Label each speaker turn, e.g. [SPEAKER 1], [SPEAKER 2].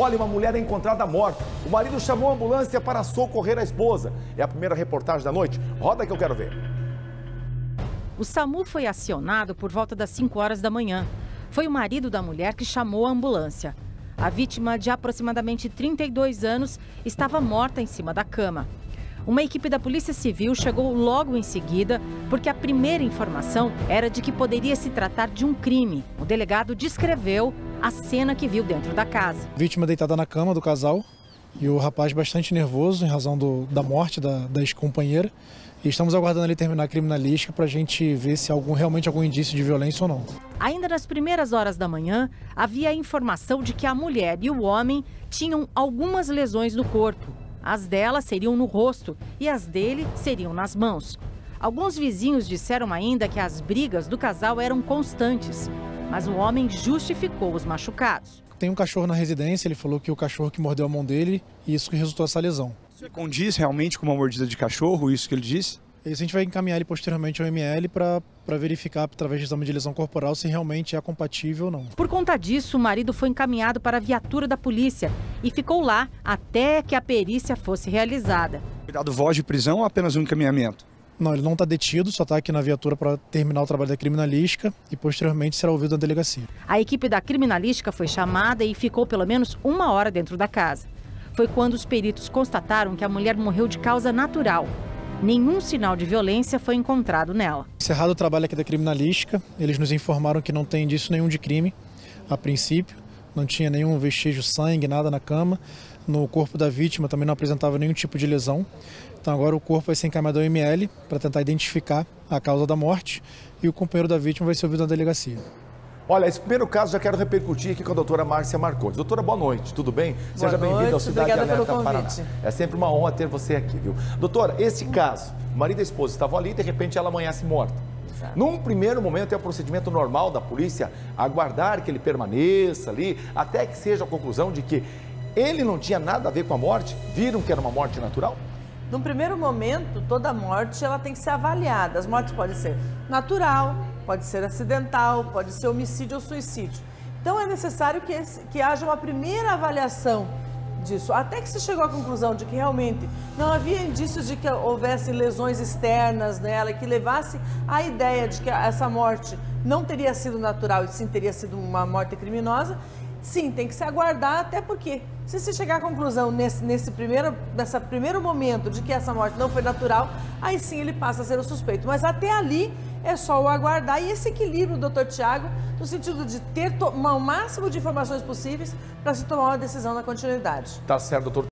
[SPEAKER 1] Olha, uma mulher é encontrada morta. O marido chamou a ambulância para socorrer a esposa. É a primeira reportagem da noite. Roda que eu quero ver.
[SPEAKER 2] O SAMU foi acionado por volta das 5 horas da manhã. Foi o marido da mulher que chamou a ambulância. A vítima, de aproximadamente 32 anos, estava morta em cima da cama. Uma equipe da Polícia Civil chegou logo em seguida, porque a primeira informação era de que poderia se tratar de um crime. O delegado descreveu a cena que viu dentro da casa.
[SPEAKER 3] Vítima deitada na cama do casal e o rapaz bastante nervoso em razão do, da morte da, da ex-companheira. E estamos aguardando ali terminar a criminalística para a gente ver se algum, realmente algum indício de violência ou não.
[SPEAKER 2] Ainda nas primeiras horas da manhã, havia a informação de que a mulher e o homem tinham algumas lesões no corpo. As dela seriam no rosto e as dele seriam nas mãos. Alguns vizinhos disseram ainda que as brigas do casal eram constantes, mas o homem justificou os machucados.
[SPEAKER 3] Tem um cachorro na residência, ele falou que o cachorro que mordeu a mão dele e isso que resultou essa lesão.
[SPEAKER 4] Você condiz realmente com uma mordida de cachorro, isso que ele disse?
[SPEAKER 3] Isso a gente vai encaminhar ele posteriormente ao ML para verificar, através de exame de lesão corporal, se realmente é compatível ou não.
[SPEAKER 2] Por conta disso, o marido foi encaminhado para a viatura da polícia e ficou lá até que a perícia fosse realizada.
[SPEAKER 4] Cuidado voz de prisão ou apenas um encaminhamento?
[SPEAKER 3] Não, ele não está detido, só está aqui na viatura para terminar o trabalho da criminalística e posteriormente será ouvido na delegacia.
[SPEAKER 2] A equipe da criminalística foi chamada e ficou pelo menos uma hora dentro da casa foi quando os peritos constataram que a mulher morreu de causa natural. Nenhum sinal de violência foi encontrado nela.
[SPEAKER 3] Encerrado o trabalho aqui da criminalística, eles nos informaram que não tem indício nenhum de crime, a princípio. Não tinha nenhum vestígio, sangue, nada na cama. No corpo da vítima também não apresentava nenhum tipo de lesão. Então agora o corpo vai ser encaminhado ao ML para tentar identificar a causa da morte e o companheiro da vítima vai ser ouvido na delegacia.
[SPEAKER 1] Olha, esse primeiro caso já quero repercutir aqui com a doutora Márcia Marcondes. Doutora, boa noite, tudo bem?
[SPEAKER 5] Boa
[SPEAKER 1] Seja bem-vinda ao Cidade
[SPEAKER 5] Obrigada
[SPEAKER 1] Alerta Paraná. É sempre uma honra ter você aqui, viu? Doutora, esse caso, o marido e a esposa estavam ali e de repente ela amanhece morta.
[SPEAKER 5] Exato.
[SPEAKER 1] Num primeiro momento é o procedimento normal da polícia aguardar que ele permaneça ali, até que seja a conclusão de que ele não tinha nada a ver com a morte, viram que era uma morte natural?
[SPEAKER 5] Num primeiro momento, toda morte ela tem que ser avaliada. As mortes podem ser natural, pode ser acidental, pode ser homicídio ou suicídio. Então é necessário que, que haja uma primeira avaliação disso, até que se chegou à conclusão de que realmente não havia indícios de que houvesse lesões externas nela, que levasse à ideia de que essa morte não teria sido natural e sim teria sido uma morte criminosa. Sim, tem que se aguardar, até porque se se chegar à conclusão nesse, nesse primeiro, nessa primeiro momento de que essa morte não foi natural, aí sim ele passa a ser o suspeito. Mas até ali é só o aguardar e esse equilíbrio, doutor Tiago, no sentido de ter o máximo de informações possíveis para se tomar uma decisão na continuidade.
[SPEAKER 1] Tá certo, doutor.